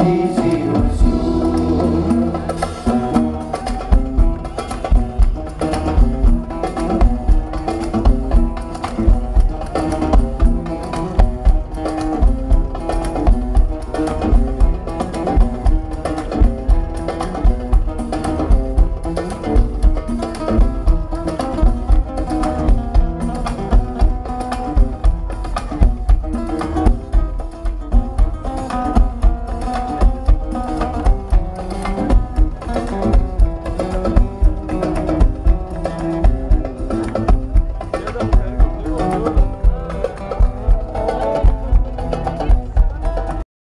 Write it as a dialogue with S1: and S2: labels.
S1: Amen.